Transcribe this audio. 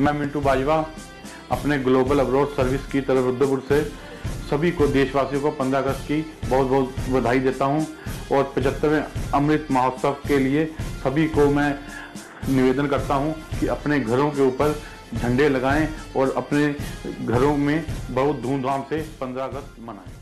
मैं मिंटू बाजवा, अपने global abroad service की तरफ़ रुद्रपुर से सभी को, देशवासियों को 15 अगस्त की बहुत बहुत बधाई देता हूँ और पचहत्तरवें अमृत महोत्सव के लिए सभी को मैं निवेदन करता हूँ कि अपने घरों के ऊपर झंडे लगाएँ और अपने घरों में बहुत धूमधाम से 15 अगस्त मनाएँ।